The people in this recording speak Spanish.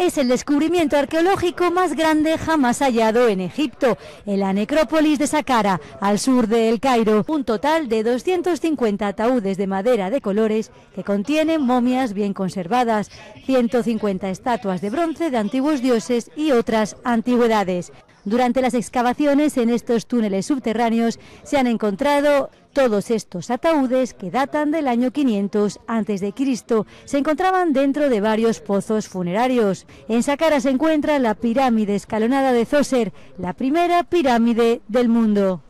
es el descubrimiento arqueológico más grande jamás hallado en Egipto, en la necrópolis de Saqqara, al sur de El Cairo. Un total de 250 ataúdes de madera de colores que contienen momias bien conservadas, 150 estatuas de bronce de antiguos dioses y otras antigüedades. Durante las excavaciones en estos túneles subterráneos se han encontrado todos estos ataúdes que datan del año 500 a.C. se encontraban dentro de varios pozos funerarios. En Saqqara se encuentra la pirámide escalonada de Zoser, la primera pirámide del mundo.